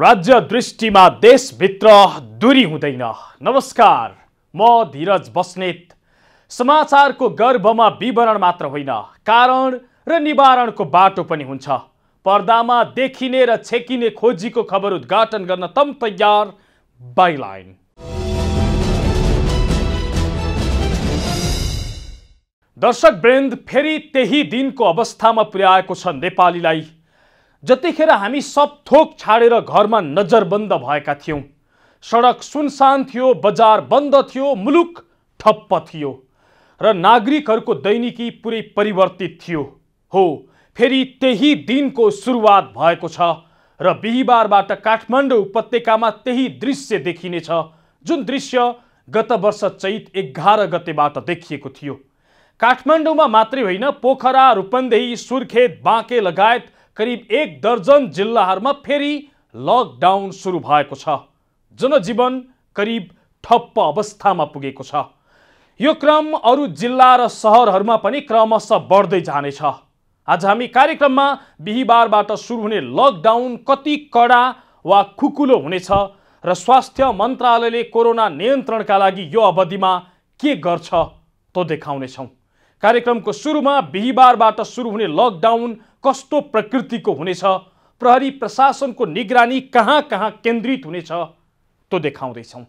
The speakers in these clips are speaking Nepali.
राज्य दृष्टिमा देशभित्र दूरी हुँदैन। नमस्कार म धीरज बस्नेत। समाचारको गर्भमा विवरण मात्र होइन कारण र निवारणको बाटो पनि हुन्छ। पर्दामा देखिने र छेकिने खोजीको खबर उद्घाटन गर्न तम तयार बाइलाइन। दर्शक वृन्द फेरि त्यही दिनको अवस्थामा पुर्याएको छ नेपालीलाई। जतिखेर हामी सब थोक छाडेर घरमा नजरबन्द भएका थियौँ। सडक सुनसान थियो बजार बन्द थियो मुलुक ठप्प थियो र नागरिकहरूको दैनिकी पुरै परिवर्तित थियो। हो फेरि त्यही दिनको सुरुवात भएको छ र बिहिबारबाट काठमाडौँ उपत्यकामा त्यही दृश्य देखिनेछ जुन दृश्य गत वर्ष चैत एघार गतेबाट देखिएको थियो। काठमाडौँमा मात्रै होइन पोखरा रूपन्देही सुर्खेत बाँके लगायत करिब एक दर्जन जिल्लाहरूमा फेरि लकडाउन सुरु भएको छ। जनजीवन करिब ठप्प अवस्थामा पुगेको छ। यो क्रम अरू जिल्ला र सहरहरूमा पनि क्रमशः बढ्दै जानेछ। आज हामी कार्यक्रममा बिहिबारबाट सुरु हुने लकडाउन कति कडा वा खुकुलो हुनेछ र स्वास्थ्य मन्त्रालयले कोरोना नियन्त्रणका लागि यो अवधिमा के गर्छ तो देखाउनेछौँ। कार्यक्रमको सुरुमा बिहिबारबाट सुरु हुने लकडाउन कस्तो प्रकृतिको हुनेछ? प्रहरी प्रशासनको निगरानी कहाँ कहाँ केन्द्रित हुनेछ? तो देखाउँदैछौँ।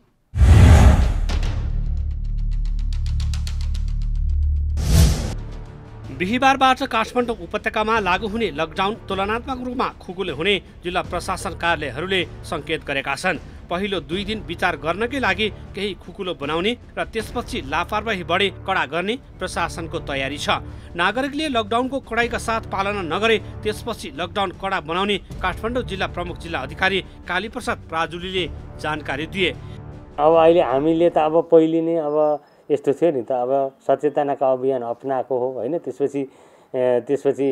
बिहिबारबाट काठमाडौँ उपत्यकामा लागू हुने लकडाउन तुलनात्मक रूपमा खुकुले हुने जिल्ला प्रशासन कार्यालयहरूले सङ्केत गरेका छन्। पहिलो दुई दिन विचार गर्नकै लागि केही खुकुलो बनाउने र त्यसपछि लापरवाही बढे कडा गर्ने प्रशासनको तयारी छ। नागरिकले लकडाउनको कडाइका साथ पालना नगरे त्यसपछि लकडाउन कडा बनाउने काठमाडौँ जिल्ला प्रमुख जिल्ला अधिकारी कालीप्रसाद प्राजुलीले जानकारी दिए। अब अहिले हामीले त अब पहिले नै अब यस्तो थियो नि त। अब सचेतनाका अभियान अप्नाएको हो होइन? त्यसपछि त्यसपछि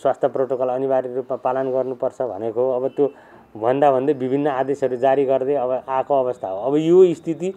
स्वास्थ्य प्रोटोकल अनिवार्य रूपमा पालन गर्नुपर्छ भनेको अब त्यो भन्दा भन्दै विभिन्न आदेशहरू जारी गर्दै अब आएको अवस्था हो। अब यो स्थिति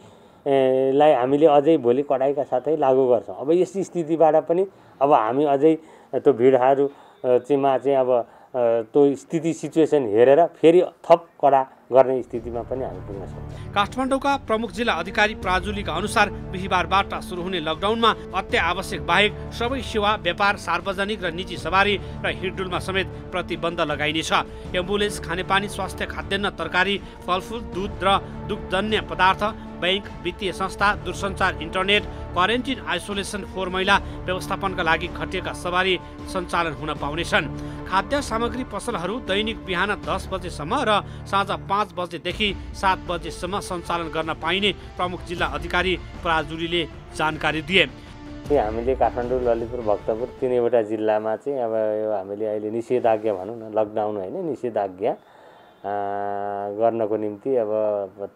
लाई हामीले अझै भोलि कडाइका साथै लागू गर्छौँ। अब यस स्थितिबाट पनि अब हामी अझै त्यो भिडहरू चाहिँमा चाहिँ अब त्यो स्थिति सिचुएसन हेरेर फेरि थप कडा गर्ने स्थितिमा पनि हामी पुग्न सक्छौँ। काठमाडौँका प्रमुख जिल्ला अधिकारी प्राजुलीका अनुसार बिहिबारबाट सुरु हुने लकडाउनमा अत्यावश्यक बाहेक सबै सेवा व्यापार सार्वजनिक र निजी सवारी र हिडडुलमा समेत प्रतिबन्ध लगाइनेछ। एम्बुलेन्स खानेपानी स्वास्थ्य खाद्यान्न तरकारी फलफुल दुध र दुग्धजन्य पदार्थ ब्याङ्क वित्तीय संस्था दूरसञ्चार इन्टरनेट क्वारेन्टिन आइसोलेसन फोहोर मैला व्यवस्थापनका लागि खटिएका सवारी सञ्चालन हुन पाउनेछन्। खाद्य सामग्री पसलहरू दैनिक बिहान दस बजेसम्म र साँझ पाँच बजेदेखि सात बजेसम्म सञ्चालन गर्न पाइने प्रमुख जिल्ला अधिकारी प्राजुलीले जानकारी दिए। हामीले काठमाडौँ ललितपुर भक्तपुर तिनैवटा जिल्लामा चाहिँ अब यो हामीले अहिले निषेधाज्ञा भनौँ न लकडाउन होइन निषेधाज्ञा। गर्नको निम्ति अब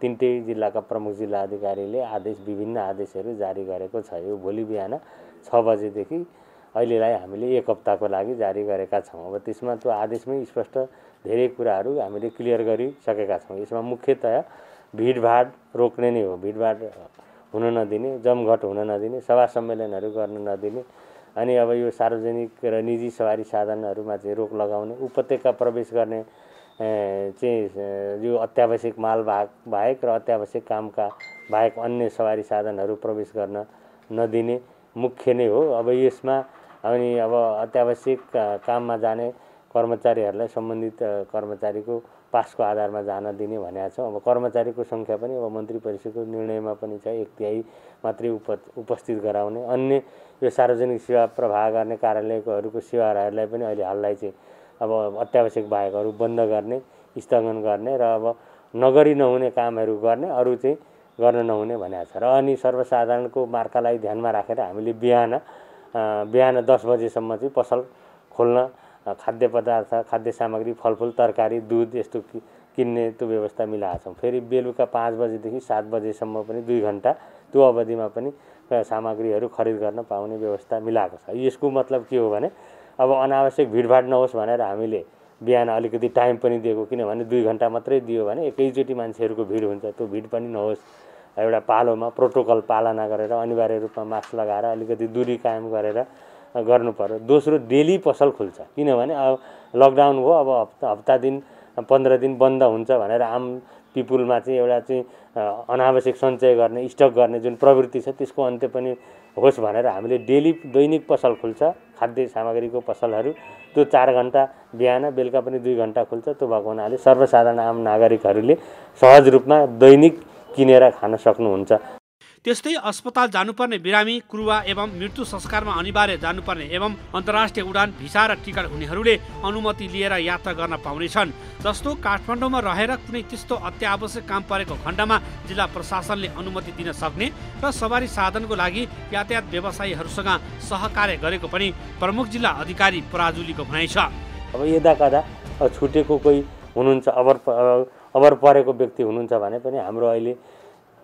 तिनटै जिल्लाका प्रमुख जिल्ला अधिकारीले आदेश विभिन्न आदेशहरू जारी गरेको छ। यो भोलि बिहान छ बजेदेखि अहिलेलाई हामीले एक हप्ताको लागि जारी गरेका छौँ। अब त्यसमा त्यो आदेशमै स्पष्ट धेरै कुराहरू हामीले क्लियर गरिसकेका छौँ। यसमा मुख्यतया भिडभाड रोक्ने नै हो। भिडभाड हुन नदिने जमघट हुन नदिने सभा सम्मेलनहरू गर्न नदिने अनि अब यो सार्वजनिक र निजी सवारी साधनहरूमा चाहिँ रोक लगाउने उपत्यका प्रवेश गर्ने चाहिँ यो अत्यावश्यक माल बाहेक बाहेक र अत्यावश्यक कामका बाहेक अन्य सवारी साधनहरू प्रवेश गर्न नदिने मुख्य नै हो। अब यसमा अनि अब अत्यावश्यक काममा जाने कर्मचारीहरूलाई सम्बन्धित कर्मचारीको पासको आधारमा जान दिने भनेको छौँ। अब कर्मचारीको सङ्ख्या पनि अब मन्त्री परिषदको निर्णयमा पनि छ। एक तिहाई मात्रै उप उपस्थित गराउने। अन्य यो सार्वजनिक सेवा प्रवाह गर्ने कार्यालयकोहरूको सेवाहरूलाई पनि अहिले हाललाई चाहिँ अब अत्यावश्यक बाहेकहरू बन्द गर्ने स्थगन गर्ने र अब नगरी नहुने कामहरू गर्ने अरू चाहिँ गर्न नहुने भनेको छ। र अनि सर्वसाधारणको मार्कालाई ध्यानमा राखेर हामीले बिहान बिहान दस बजेसम्म चाहिँ पसल खोल्न खाद्य पदार्थ खाद्य सामग्री फलफुल तरकारी दुध यस्तो किन्ने त्यो व्यवस्था मिलाएको छौँ। फेरि बेलुका पाँच बजेदेखि सात बजेसम्म पनि दुई घन्टा त्यो अवधिमा पनि सामग्रीहरू खरिद गर्न पाउने व्यवस्था मिलाएको छ। यसको मतलब के हो भने अब अनावश्यक भिडभाड नहोस् भनेर हामीले बिहान अलिकति टाइम पनि दिएको किनभने दुई घन्टा मात्रै दियो भने एकैचोटि मान्छेहरूको भिड हुन्छ त्यो भिड पनि नहोस्। एउटा पालोमा प्रोटोकल पालना गरेर अनिवार्य रूपमा मास्क लगाएर अलिकति दुरी कायम गरेर गर्नु पर्यो। दोस्रो डेली पसल खुल्छ किनभने अब लकडाउन हो अब हप्ता हप्ता दिन पन्ध्र दिन बन्द हुन्छ भनेर आम पिपुलमा चाहिँ एउटा चाहिँ अनावश्यक सञ्चय गर्ने स्टक गर्ने जुन प्रवृत्ति छ त्यसको अन्त्य पनि होस् भनेर हामीले डेली दैनिक पसल खुल्छ खाद्य सामग्रीको पसलहरू। त्यो चार घन्टा बिहान बेलुका पनि दुई घन्टा खुल्छ। त्यो भएको हुनाले सर्वसाधारण आम नागरिकहरूले सहज रूपमा दैनिक किनेर खान सक्नुहुन्छ। त्यस्तै अस्पताल जानुपर्ने बिरामी क्रुवा एवं मृत्यु संस्कारमा अनिवार्य जानुपर्ने एवं अन्तर्राष्ट्रिय उडान भिसा र टिकट हुनेहरूले अनुमति लिएर यात्रा गर्न पाउनेछन्। जस्तो काठमाडौँमा रहेर कुनै त्यस्तो अत्यावश्यक काम परेको खण्डमा जिल्ला प्रशासनले अनुमति दिन सक्ने र सवारी साधनको लागि यातायात व्यवसायीहरूसँग सहकार्य गरेको पनि प्रमुख जिल्ला अधिकारी पराजुलीको भनाइ छ। अब यदा कदा छुटेको कोही हुनुहुन्छ अबर अबर परेको व्यक्ति हुनुहुन्छ भने पनि हाम्रो अहिले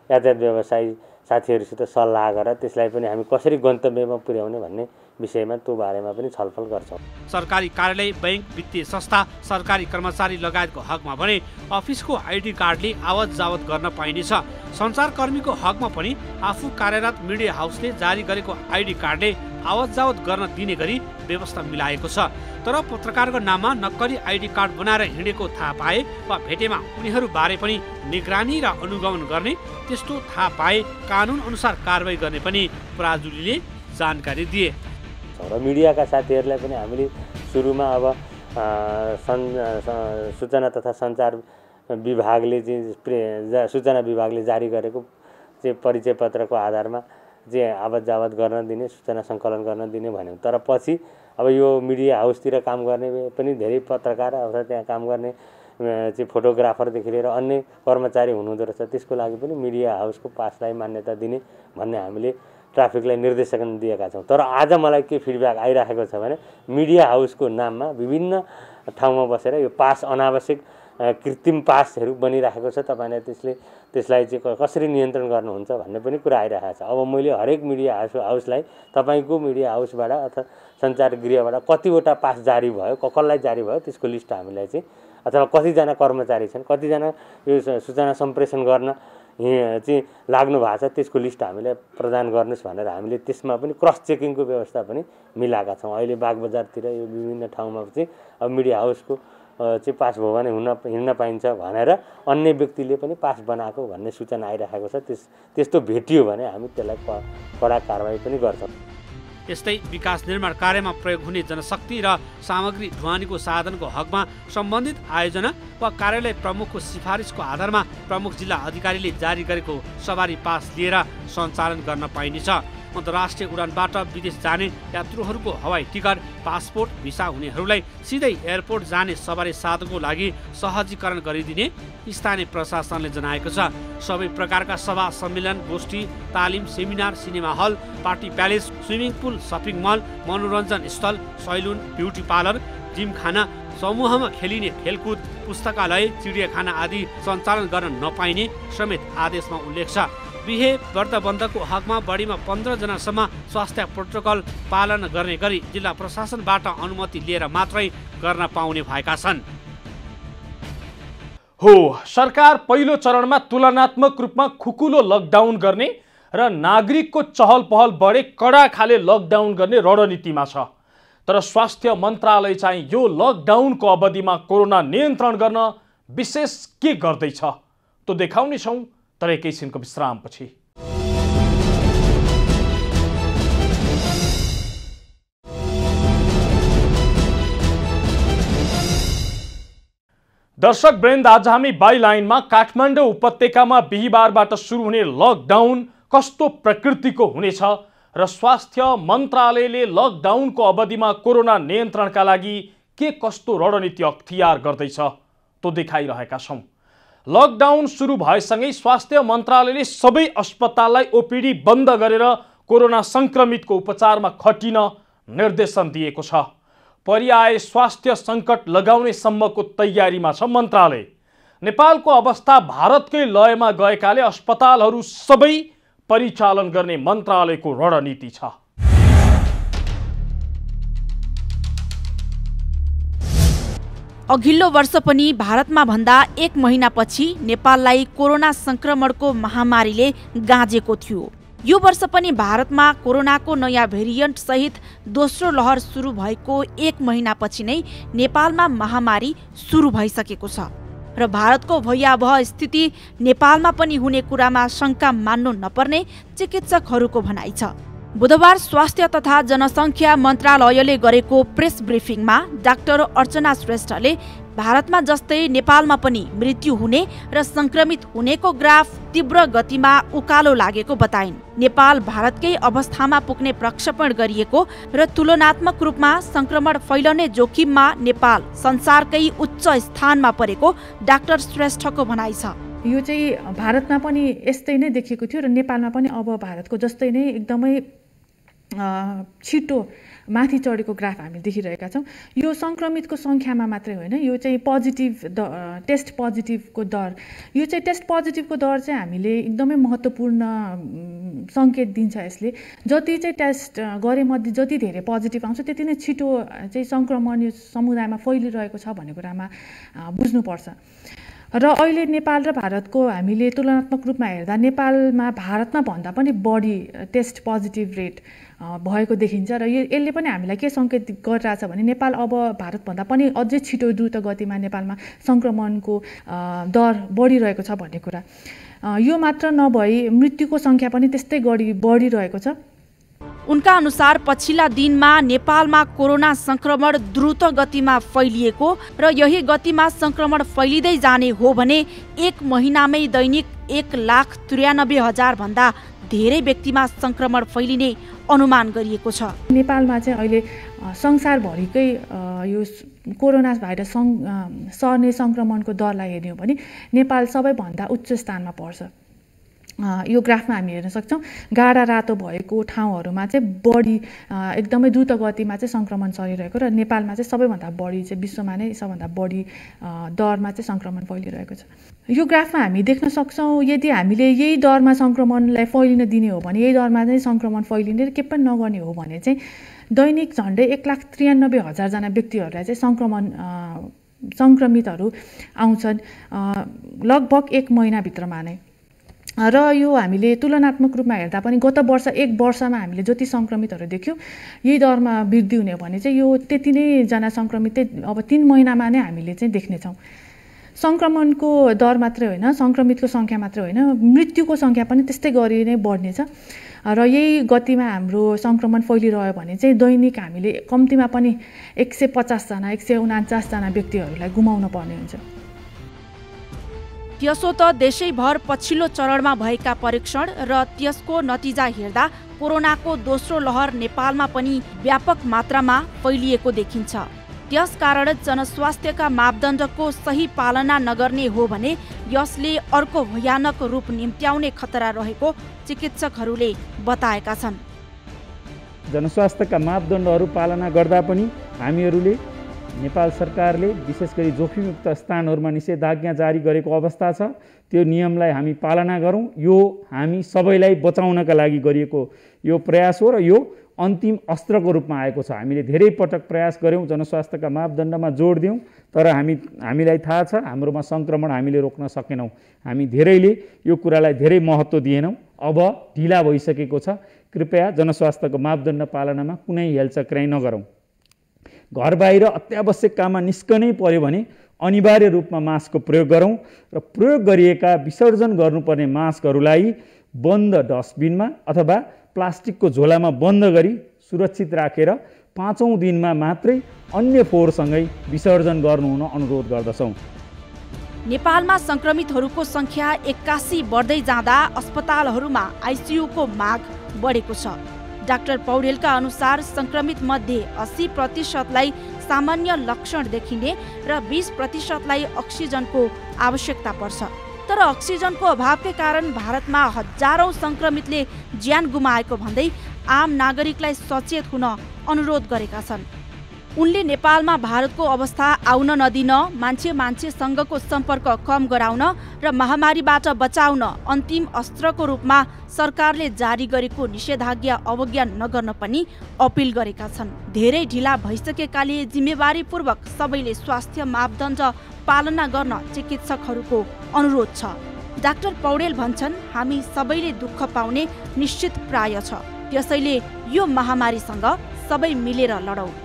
यातायात व्यवसायी साथीहरूसित सल्लाह गरेर त्यसलाई पनि हामी कसरी गन्तव्यमा पुर्याउने भन्ने विषयमा त्यो बारेमा पनि छलफल गर्छौँ। सरकारी कार्यालय बैङ्क वित्तीय संस्था सरकारी कर्मचारी लगायतको हकमा भने अफिसको आइडी कार्डले आवत जावत गर्न पाइनेछ। सञ्चारकर्मीको हकमा पनि आफू कार्यरत मिडिया हाउसले जारी गरेको आइडी कार्डले आवत जावत गर्न दिने गरी व्यवस्था मिलाएको छ। तर पत्रकारको नाममा नक्कली आइडी कार्ड बनाएर हिँडेको थाहा पाए वा भेटेमा उनीहरू बारे पनि निगरानी र अनुगमन गर्ने त्यस्तो थाहा पाए कानुन अनुसार कारवाही गर्ने पनि प्राजुलीले जानकारी दिए। र मिडियाका साथीहरूलाई पनि हामीले सुरुमा अब सन् सूचना तथा सञ्चार विभागले चाहिँ सूचना विभागले जारी गरेको चाहिँ परिचय पत्रको आधारमा चाहिँ आवत जावत गर्न दिने सूचना सङ्कलन गर्न दिने भन्यो। तर पछि अब यो मिडिया हाउसतिर काम गर्ने पनि धेरै पत्रकार अथवा त्यहाँ काम गर्ने चाहिँ फोटोग्राफरदेखि लिएर अन्य कर्मचारी हुनुहुँदो रहेछ त्यसको लागि पनि मिडिया हाउसको पासलाई मान्यता दिने भन्ने हामीले ट्राफिकलाई निर्देशन दिएका छौँ। तर आज मलाई के फिडब्याक आइरहेको छ भने मिडिया हाउसको नाममा विभिन्न ठाउँमा बसेर यो पास अनावश्यक कृत्रिम पासहरू बनिरहेको छ। तपाईँले त्यसले त्यसलाई चाहिँ कसरी नियन्त्रण गर्नुहुन्छ भन्ने पनि कुरा आइरहेको छ। अब मैले हरेक मिडिया हाउस हाउसलाई तपाईँको मिडिया हाउसबाट अथवा सञ्चार गृहबाट कतिवटा पास जारी भयो कसलाई जारी भयो त्यसको लिस्ट हामीलाई चाहिँ अथवा कतिजना कर्मचारी छन् कतिजना यो सूचना सम्प्रेषण गर्न चाहिँ लाग्नु भएको छ त्यसको लिस्ट हामीलाई प्रदान गर्नुहोस् भनेर हामीले त्यसमा पनि क्रस चेकिङको व्यवस्था पनि मिलाएका छौँ। अहिले बागबजारतिर यो विभिन्न ठाउँमा चाहिँ अब मिडिया हाउसको चाहिँ पास भयो भने हुन हिँड्न पाइन्छ भनेर अन्य व्यक्तिले पनि पास बनाएको भन्ने सूचना आइरहेको छ। त्यस त्यस्तो भेटियो भने हामी त्यसलाई कडा कारवाही पनि गर्छौँ। यस्तै विकास निर्माण कार्यमा प्रयोग हुने जनशक्ति र सामग्री ढुवानीको साधनको हकमा सम्बन्धित आयोजना वा कार्यालय प्रमुखको सिफारिसको आधारमा प्रमुख जिल्ला अधिकारीले जारी गरेको सवारी पास लिएर सञ्चालन गर्न पाइनेछ। अन्तर्राष्ट्रिय उडानबाट विदेश जाने यात्रुहरूको हवाई टिकट पासपोर्ट भिसा हुनेहरूलाई सिधै एयरपोर्ट जाने सवारी साधनको लागि सहजीकरण गरिदिने स्थानीय प्रशासनले जनाएको छ। सबै प्रकारका सभा सम्मेलन गोष्ठी तालिम seminar cinema hall party palace swimming pool shopping mall मनोरञ्जन स्थल सैलुन ब्युटी पार्लर जिमखाना समूहमा खेलिने खेलकुद पुस्तकालय चिडियाखाना आदि सञ्चालन गर्न नपाइने समेत आदेशमा उल्लेख छ। बिहे व्रतबन्धको हकमा बढीमा पन्ध्रजनासम्म स्वास्थ्य प्रोटोकल पालन गर्ने गरी जिल्ला प्रशासनबाट अनुमति लिएर मात्रै गर्न पाउने भएका छन्। हो सरकार पहिलो चरणमा तुलनात्मक रूपमा खुकुलो लकडाउन गर्ने र नागरिकको चहल पहल बढे कडा खाले लकडाउन गर्ने रणनीतिमा छ। तर स्वास्थ्य मन्त्रालय चाहिँ यो लकडाउनको अवधिमा कोरोना नियन्त्रण गर्न विशेष के गर्दैछ? त देखाउनेछौँ। तर एकैछिनको विश्रामपछि दर्शक ब्रेन्द आज हामी बाइलाइनमा काठमाडौँ उपत्यकामा बिहिबारबाट सुरु हुने लकडाउन कस्तो प्रकृतिको हुनेछ र स्वास्थ्य मन्त्रालयले लकडाउनको अवधिमा कोरोना नियन्त्रणका लागि के कस्तो रणनीति अख्तियार गर्दैछ त्यो देखाइरहेका छौँ। लकडाउन सुरु भएसँगै स्वास्थ्य मन्त्रालयले सबै अस्पताललाई ओपिडी बन्द गरेर कोरोना सङ्क्रमितको उपचारमा खटिन निर्देशन दिएको छ। पर्याय स्वास्थ्य सङ्कट लगाउने सम्मको तयारीमा छ मन्त्रालय। नेपालको अवस्था भारतकै लयमा गएकाले अस्पतालहरू सबै परिचालन गर्ने मन्त्रालयको रणनीति छ। अघिल्लो वर्ष पनि भारतमा भन्दा एक महिनापछि नेपाललाई कोरोना संक्रमणको महामारीले गाँजेको थियो। यो वर्ष पनि भारतमा कोरोनाको नयाँ भेरिएन्ट सहित दोस्रो लहर सुरु भएको एक महिनापछि नै नेपालमा महामारी सुरु भइसकेको छ र भारतको भयावह स्थिति नेपालमा पनि हुने कुरामा शङ्का मान्नु नपर्ने चिकित्सकहरूको भनाइ छ। बुधबार स्वास्थ्य तथा जनसङ्ख्या मन्त्रालयले गरेको प्रेस ब्रिफिङमा डाक्टर अर्चना श्रेष्ठले भारतमा जस्तै नेपालमा पनि मृत्यु हुने र संक्रमित हुनेको ग्राफ तीव्र गतिमा उकालो लागेको बताइन्। नेपाल भारतकै अवस्थामा पुग्ने प्रक्षेपण गरिएको र तुलनात्मक रूपमा संक्रमण फैलने जोखिममा नेपाल संसारकै उच्च स्थानमा परेको डाक्टर श्रेष्ठको भनाइ छ। यो चाहिँ भारतमा पनि यस्तै नै देखिएको थियो र नेपालमा पनि अब भारतको जस्तै नै एकदमै छिटो माथि चढेको ग्राफ हामी देखिरहेका छौँ। यो सङ्क्रमितको सङ्ख्यामा मात्रै होइन यो चाहिँ पोजिटिभ द टेस्ट पोजिटिभको दर। यो चाहिँ टेस्ट पोजिटिभको दर चाहिँ हामीले एकदमै महत्त्वपूर्ण सङ्केत दिन्छ यसले। जति चाहिँ टेस्ट गरेमध्ये जति धेरै पोजिटिभ आउँछ त्यति नै छिटो चाहिँ सङ्क्रमण यो समुदायमा फैलिरहेको छ भन्ने कुरामा बुझ्नुपर्छ। र अहिले नेपाल र भारतको हामीले तुलनात्मक रूपमा हेर्दा नेपालमा भारतमा भन्दा पनि बढी टेस्ट पोजिटिभ रेट भएको देखिन्छ र यो यसले पनि हामीलाई के सङ्केत गरिरहेछ भने नेपाल अब भारतभन्दा पनि अझै छिटो द्रुत गतिमा नेपालमा सङ्क्रमणको दर बढिरहेको छ भन्ने कुरा। यो मात्र नभई मृत्युको सङ्ख्या पनि त्यस्तै गढी बढिरहेको छ। उनका अनुसार पछिल्ला दिनमा नेपालमा कोरोना संक्रमण द्रुत गतिमा फैलिएको र यही गतिमा संक्रमण फैलिँदै जाने हो भने एक महिनामै दैनिक एक लाख त्रियानब्बे हजार भन्दा धेरै व्यक्तिमा संक्रमण फैलिने अनुमान गरिएको छ। नेपालमा चाहिँ अहिले संसारभरिकै यो कोरोना भाइरस सङ् सर्ने सङ्क्रमणको दरलाई हेर्ने हो भने नेपाल सबैभन्दा उच्च स्थानमा पर्छ। यो ग्राफमा हामी हेर्न सक्छौँ। गाडा रातो भएको ठाउँहरूमा चाहिँ बढी एकदमै द्रुत गतिमा चाहिँ सङ्क्रमण चलिरहेको र नेपालमा चाहिँ सबैभन्दा बढी चाहिँ विश्वमा नै सबभन्दा बढी दरमा चाहिँ सङ्क्रमण फैलिरहेको छ। यो ग्राफमा हामी देख्न सक्छौँ यदि हामीले यही दरमा सङ्क्रमणलाई फैलिन दिने हो भने यही दरमा चाहिँ सङ्क्रमण फैलिने र के पनि नगर्ने हो भने चाहिँ दैनिक झन्डै एक लाख त्रियानब्बे हजारजना व्यक्तिहरूलाई चाहिँ सङ्क्रमण सङ्क्रमितहरू आउँछन् लगभग एक महिनाभित्रमा नै। र यो हामीले तुलनात्मक रूपमा हेर्दा पनि गत वर्ष एक वर्षमा हामीले जति सङ्क्रमितहरू देख्यौँ यही दरमा वृद्धि हुने भने चाहिँ यो त्यति नैजना सङ्क्रमित अब तिन महिनामा नै हामीले चाहिँ देख्नेछौँ। सङ्क्रमणको दर मात्रै होइन सङ्क्रमितको सङ्ख्या मात्रै होइन मृत्युको सङ्ख्या पनि त्यस्तै गरी नै बढ्नेछ। र यही गतिमा हाम्रो सङ्क्रमण फैलिरह्यो भने चाहिँ दैनिक हामीले कम्तीमा पनि एक सय पचासजना एक सय उनान्चासजना व्यक्तिहरूलाई गुमाउनु पर्ने हुन्छ। त्यसो त देशैभर पछिल्लो चरणमा भएका परीक्षण र त्यसको नतिजा हेर्दा कोरोनाको दोस्रो लहर नेपालमा पनि व्यापक मात्रामा फैलिएको देखिन्छ। त्यसकारण जनस्वास्थ्यका मापदण्डको सही पालना नगर्ने हो भने यसले अर्को भयानक रूप निम्त्याउने खतरा रहेको चिकित्सकहरूले बताएका छन्। जनस्वास्थ्यका मापदण्डहरू पालना गर्दा पनि हामीहरूले नेपाल सरकारले विशेष गरी जोखिमयुक्त स्थानहरूमा निषेधाज्ञा जारी गरेको अवस्था छ। त्यो नियमलाई हामी पालना गरौँ। यो हामी सबैलाई बचाउनका लागि गरिएको यो प्रयास हो र यो अन्तिम अस्त्रको रूपमा आएको छ। हामीले धेरै पटक प्रयास गऱ्यौँ जनस्वास्थ्यका मापदण्डमा जोड दियौँ तर हामी हामीलाई थाहा छ हाम्रोमा सङ्क्रमण हामीले रोक्न सकेनौँ। हामी धेरैले यो कुरालाई धेरै महत्त्व दिएनौँ। अब ढिला भइसकेको छ। कृपया जनस्वास्थ्यको मापदण्ड पालनामा कुनै हेलचक्राइ नगरौँ। घर बाहिर अत्यावश्यक काममा निस्कनै पर्यो भने अनिवार्य रूपमा मास्कको प्रयोग गरौँ र प्रयोग गरिएका विसर्जन गर्नुपर्ने मास्कहरूलाई बन्द डस्टबिनमा अथवा प्लास्टिकको झोलामा बन्द गरी सुरक्षित राखेर पाँचौँ दिनमा मात्रै अन्य फोहोरसँगै विसर्जन गर्नुहुन अनुरोध गर्दछौँ। नेपालमा सङ्क्रमितहरूको सङ्ख्या एक्कासी बढ्दै जाँदा अस्पतालहरूमा आइसियुको माग बढेको छ। डाक्टर पौडेलका अनुसार सङ्क्रमित मध्ये अस्सी प्रतिशतलाई सामान्य लक्षण देखिने र बिस प्रतिशतलाई अक्सिजनको आवश्यकता पर्छ। तर अक्सिजनको अभावकै कारण भारतमा हजारौँ सङ्क्रमितले ज्यान गुमाएको भन्दै आम नागरिकलाई सचेत हुन अनुरोध गरेका छन्। उनले नेपालमा भारतको अवस्था आउन नदिन मान्छे मान्छेसँगको सम्पर्क कम गराउन र महामारीबाट बचाउन अन्तिम अस्त्रको रूपमा सरकारले जारी गरेको निषेधाज्ञा अवज्ञा नगर्न पनि अपिल गरेका छन्। धेरै ढिला भइसकेकाले जिम्मेवारीपूर्वक सबैले स्वास्थ्य मापदण्ड पालना गर्न चिकित्सकहरूको अनुरोध छ। डाक्टर पौडेल भन्छन् हामी सबैले दुःख पाउने निश्चित प्राय छ। त्यसैले यो महामारीसँग सबै मिलेर लडौँ।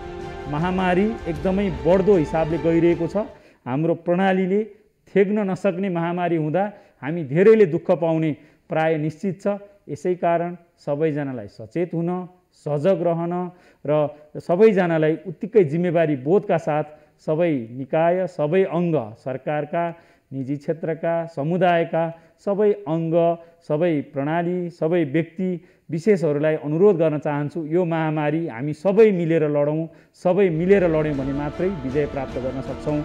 महामारी एकदमै बढ्दो हिसाबले गइरहेको छ। हाम्रो प्रणालीले थेग्न नसक्ने महामारी हुँदा हामी धेरैले दुःख पाउने प्राय निश्चित छ। यसै कारण सबैजनालाई सचेत हुन सजग रहन र सबैजनालाई उत्तिकै जिम्मेवारी बोधका साथ सबै निकाय सबै अङ्ग सरकारका निजी क्षेत्रका समुदायका सबै अङ्ग सबै प्रणाली सबै व्यक्ति विशेषहरूलाई अनुरोध गर्न चाहन्छु यो महामारी हामी सबै मिलेर लडौँ सबै मिलेर लड्यौँ भने मात्रै विजय प्राप्त गर्न सक्छौँ।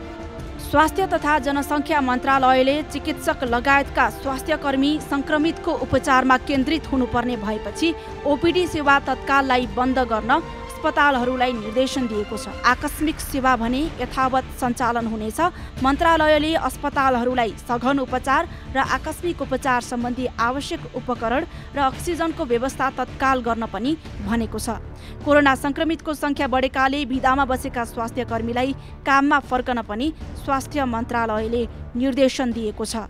स्वास्थ्य तथा जनसङ्ख्या मन्त्रालयले चिकित्सक लगायतका स्वास्थ्यकर्मी सङ्क्रमितको उपचारमा केन्द्रित हुनुपर्ने भएपछि ओपिडी सेवा तत्काललाई बन्द गर्न अस्पतालहरूलाई निर्देशन दिएको छ। आकस्मिक सेवा भने यथावत सञ्चालन हुनेछ। मन्त्रालयले अस्पतालहरूलाई सघन उपचार र आकस्मिक उपचार सम्बन्धी आवश्यक उपकरण र अक्सिजनको व्यवस्था तत्काल गर्न पनि भनेको छ। कोरोना सङ्क्रमितको सङ्ख्या बढेकाले विधामा बसेका स्वास्थ्य कर्मीलाई काममा फर्कन पनि स्वास्थ्य मन्त्रालयले निर्देशन दिएको छ।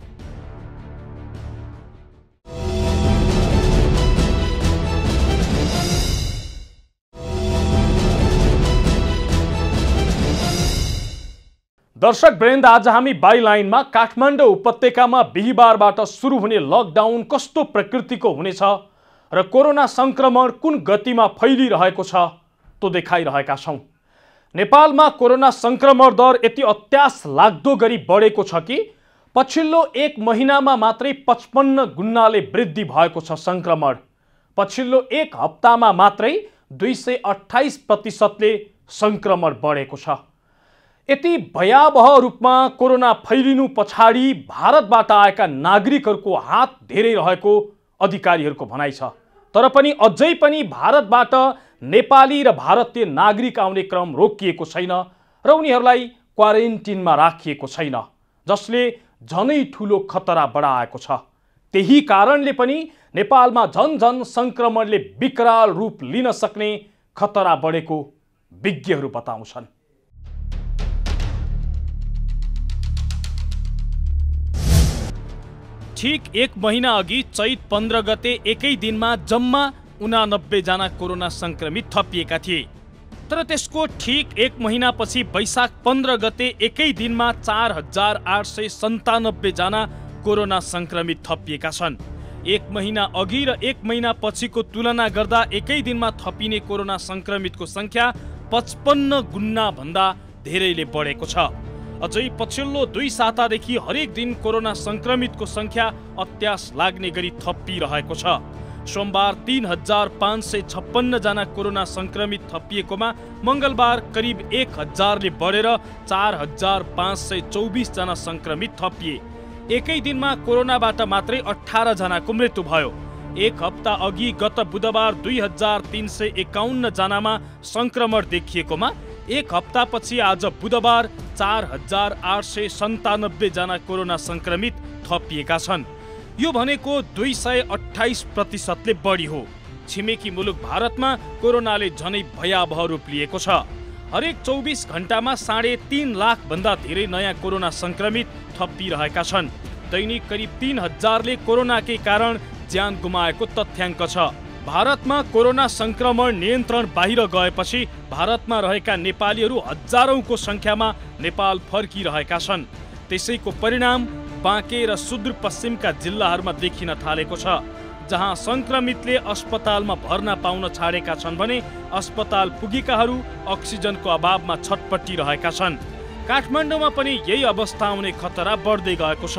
दर्शक वृन्द आज हामी बाइलाइनमा काठमाडौँ उपत्यकामा बिहिबारबाट सुरु हुने लकडाउन कस्तो प्रकृतिको हुनेछ र कोरोना सङ्क्रमण कुन गतिमा फैलिरहेको छ त्यो देखाइरहेका छौँ। नेपालमा कोरोना सङ्क्रमण दर यति अत्यास लाग्दो गरी बढेको छ कि पछिल्लो एक महिनामा मात्रै पचपन्न गुन्नाले वृद्धि भएको छ सङ्क्रमण। पछिल्लो एक हप्तामा मात्रै दुई सय अठाइस प्रतिशतले सङ्क्रमण बढेको छ। यति भयावह रूपमा कोरोना फैलिनु पछाडि भारतबाट आएका नागरिकहरूको हात धेरै रहेको अधिकारीहरूको भनाइ छ। तर पनि अझै पनि भारतबाट नेपाली र भारतीय नागरिक आउने क्रम रोकिएको छैन र उनीहरूलाई क्वारेन्टिनमा राखिएको छैन जसले झनै ठुलो खतरा बढाएको छ। त्यही कारणले पनि नेपालमा झन झन सङ्क्रमणले विकराल रूप लिन सक्ने खतरा बढेको विज्ञहरू बताउँछन्। ठिक एक महिना अघि चैत पन्ध्र गते एकै दिनमा जम्मा उनानब्बेजना कोरोना सङ्क्रमित थपिएका थिए। तर त्यसको ठिक एक महिनापछि वैशाख पन्ध्र गते एकै दिनमा चार हजार आठ सय सन्तानब्बेजना कोरोना सङ्क्रमित थपिएका छन्। एक महिना अघि र एक महिना पछिको तुलना गर्दा एकै दिनमा थपिने कोरोना सङ्क्रमितको सङ्ख्या पचपन्न गुन्ना भन्दा धेरैले बढेको छ। अझै पछिल्लो दुई सातादेखि हरेक दिन कोरोना सङ्क्रमितको सङ्ख्या अत्यास लाग्ने गरी थपिरहेको छ। सोमबार तिन हजार पाँच सय छप्पन्नजना कोरोना सङ्क्रमित थपिएकोमा मङ्गलबार करिब एक हजारले बढेर चार हजार पाँच सय चौबिसजना सङ्क्रमित थपिए एकै दिनमा कोरोनाबाट मात्रै अठारजनाको मृत्यु भयो। एक हप्ता अघि गत बुधबार दुई हजार तिन सय एकाउन्नजनामा सङ्क्रमण देखिएकोमा एक हप्तापछि आज बुधबार चार हजार आठ सय सन्तानब्बेजना कोरोना सङ्क्रमित थपिएका छन्। यो भनेको दुई सय अठाइस प्रतिशतले बढी हो। छिमेकी मुलुक भारतमा कोरोनाले झनै भयावह रूप लिएको छ। हरेक चौबिस घन्टामा साढे तिन लाखभन्दा धेरै नयाँ कोरोना सङ्क्रमित थपिरहेका छन्। दैनिक करिब तिन हजारले कोरोनाकै कारण ज्यान गुमाएको तथ्याङ्क छ। भारतमा कोरोना सङ्क्रमण नियन्त्रण बाहिर गएपछि भारतमा रहेका नेपालीहरू हजारौँको सङ्ख्यामा नेपाल फर्किरहेका छन्। त्यसैको परिणाम बाँके र सुदूरपश्चिमका जिल्लाहरूमा देखिन थालेको छ जहाँ सङ्क्रमितले अस्पतालमा भर्ना पाउन छाडेका छन् भने अस्पताल पुगेकाहरू अक्सिजनको अभावमा छटपटिरहेका छन्। काठमाडौँमा पनि यही अवस्था आउने खतरा बढ्दै गएको छ।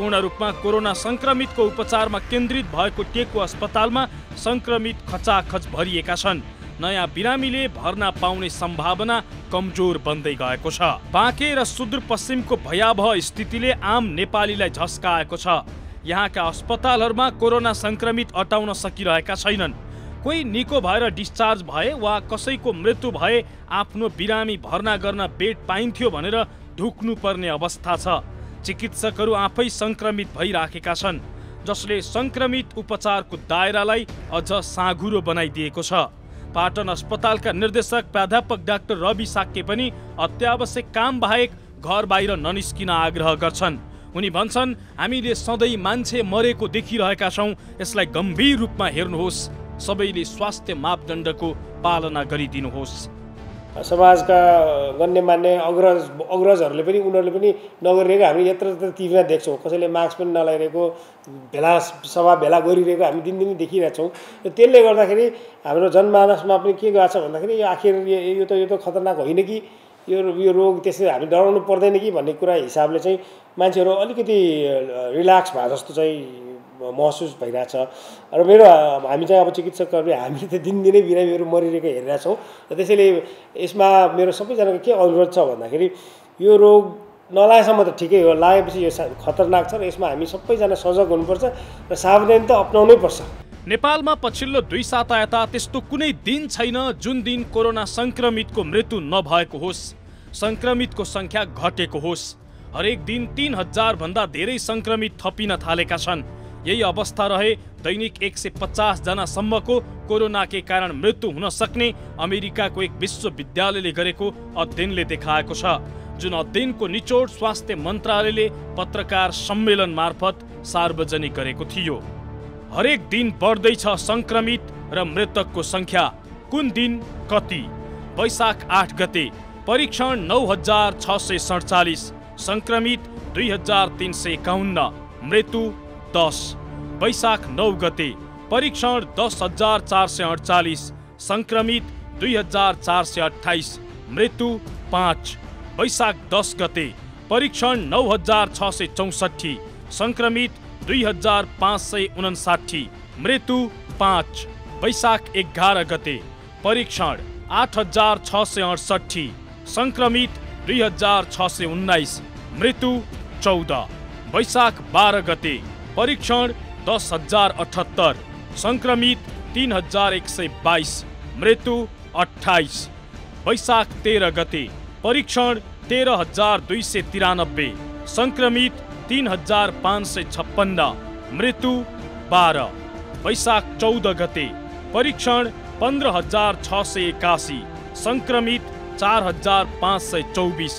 पूर्ण रूपमा कोरोना सङ्क्रमितको उपचारमा केन्द्रित भएको टेकु अस्पतालमा सङ्क्रमित खचाखच भरिएका छन्। नयाँ बिरामीले भर्ना पाउने सम्भावना कमजोर बन्दै गएको छ। बाँके र सुदूरपश्चिमको भयावह स्थितिले आम नेपालीलाई झस्काएको छ। यहाँका अस्पतालहरूमा कोरोना सङ्क्रमित अटाउन सकिरहेका छैनन्। कोही निको भएर डिस्चार्ज भए वा कसैको मृत्यु भए आफ्नो बिरामी भर्ना गर्न बेड पाइन्थ्यो भनेर ढुक्नु पर्ने अवस्था छ। चिकित्सकहरू आफै सङ्क्रमित भइराखेका छन् जसले सङ्क्रमित उपचारको दायरालाई अझ साँघुरो बनाइदिएको छ। पाटन अस्पतालका निर्देशक प्राध्यापक डाक्टर रवि साक्य पनि अत्यावश्यक काम बाहेक घर बाहिर ननिस्किन आग्रह गर्छन्। उनी भन्छन् हामीले सधैँ मान्छे मरेको देखिरहेका छौँ यसलाई गम्भीर रूपमा हेर्नुहोस्। सबैले स्वास्थ्य मापदण्डको पालना गरिदिनुहोस्। समाजका गण्यमान्य अग्रज अग्रजहरूले पनि उनीहरूले पनि नगरिरहेको हामी यत्र टिभीमा देख्छौँ। कसैले मास्क पनि नलाइरहेको भेला सभा भेला गरिरहेको हामी दिनदिनै देखिरहेछौँ त्यसले गर्दाखेरि हाम्रो जनमानसमा पनि के गएको छ भन्दाखेरि आखिर यो त यो त खतरनाक होइन कि? यो यो रोग त्यसै हामी डराउनु पर्दैन कि भन्ने कुरा हिसाबले चाहिँ मान्छेहरू अलिकति रिल्याक्स भए जस्तो चाहिँ महसुस भइरहेछ। र मेरो हामी चाहिँ अब चिकित्सकहरूले हामी त दिनदिनै बिरामीहरू मरिरहेको हेरिरहेछौँ। र त्यसैले यसमा मेरो सबैजनाको के अनुरोध छ भन्दाखेरि यो रोग नलागेसम्म त ठिकै हो। लागेपछि यो खतरनाक छ र यसमा हामी सबैजना सजग हुनुपर्छ र सावधानी त अप्नाउनै पर्छ। नेपालमा पछिल्लो दुई साता यता त्यस्तो कुनै दिन छैन जुन दिन कोरोना सङ्क्रमितको मृत्यु नभएको होस्। सङ्क्रमितको सङ्ख्या घटेको होस्। हरेक दिन तिन भन्दा धेरै सङ्क्रमित थपिन थालेका छन्। यही अवस्था रहे दैनिक एक सय पचासजनासम्मको कोरोनाकै कारण मृत्यु हुन सक्ने अमेरिकाको एक विश्वविद्यालयले गरेको अध्ययनले देखाएको छ। जुन अध्ययनको निचोड स्वास्थ्य मन्त्रालयले पत्रकार सम्मेलन मार्फत सार्वजनिक गरेको थियो। हरेक दिन बढ्दैछ सङ्क्रमित र मृतकको सङ्ख्या। कुन दिन कति? वैशाख आठ गते परीक्षण नौ हजार छ सय सडचालिस सङ्क्रमित दुई हजार तिन सय एकाउन्न मृत्यु दस वैशाख नौ गते परीक्षण दस हजार चार सय अडचालिस सङ्क्रमित दुई हजार चार सय अठाइस मृत्यु पाँच वैशाख दस गते परीक्षण नौ हजार छ सय चौसठी सङ्क्रमित दुई हजार पाँच सय उनासाठी मृत्यु पाँच वैशाख एघार गते परीक्षण आठ हजार छ सय अडसठी सङ्क्रमित दुई हजार छ सय उन्नाइस मृत्यु चौध वैशाख बाह्र गते परीक्षण दस हजार अठहत्तर सङ्क्रमित तिन हजार एक सय बाइस मृत्यु अठाइस वैशाख तेह्र गते परीक्षण तेह्र हजार दुई सय तिरानब्बे सङ्क्रमित तिन हजार पाँच सय छप्पन्न मृत्यु बाह्र वैशाख चौध गते परीक्षण पन्ध्र हजार छ सय एकासी सङ्क्रमित चार हजार पाँच सय चौबिस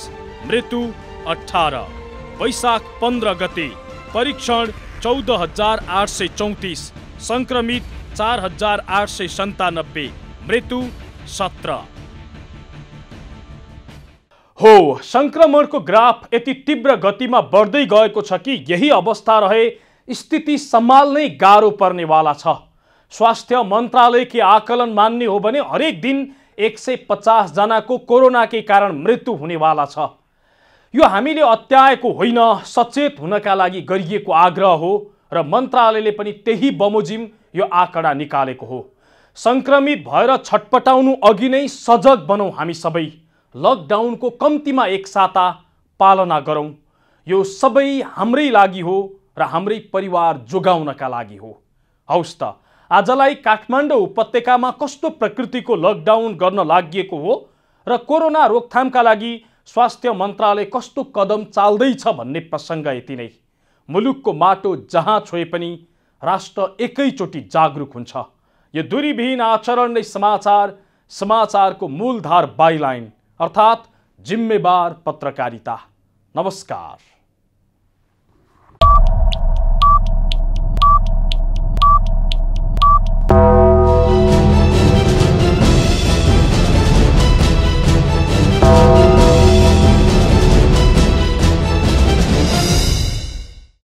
मृत्यु अठार वैशाख पन्ध्र गते परीक्षण चौध हजार आठ सय चौतिस सङ्क्रमित चार हजार आठ सय सन्तानब्बे मृत्यु सत्र। हो सङ्क्रमणको ग्राफ यति तीव्र गतिमा बढ्दै गएको छ कि यही अवस्था रहे स्थिति सम्हाल्नै गाह्रो पर्नेवाला छ। स्वास्थ्य मन्त्रालयकी आकलन मान्ने हो भने हरेक दिन एक सय पचासजनाको कोरोनाकै कारण मृत्यु हुनेवाला छ। यो हामीले अत्याएको होइन सचेत हुनका लागि गरिएको आग्रह हो र मन्त्रालयले पनि त्यही बमोजिम यो आँकडा निकालेको हो। सङ्क्रमित भएर छटपटाउनु अघि नै सजग बनौँ हामी सबै। लकडाउनको कम्तीमा एक साता पालना गरौँ। यो सबै हाम्रै लागि हो र हाम्रै परिवार जोगाउनका लागि हो। हौस् त आजलाई काठमाडौँ उपत्यकामा कस्तो प्रकृतिको लकडाउन गर्न लागि हो र कोरोना रोकथामका लागि स्वास्थ्य मन्त्रालय कस्तो कदम चाल्दैछ भन्ने प्रसङ्ग यति नै। मुलुकको माटो जहाँ छोए पनि राष्ट्र एकैचोटि जागरुक हुन्छ। यो दूरीविहीन आचरण नै समाचार समाचारको मूलधार बाइलाइन अर्थात् जिम्मेवार पत्रकारिता। नमस्कार।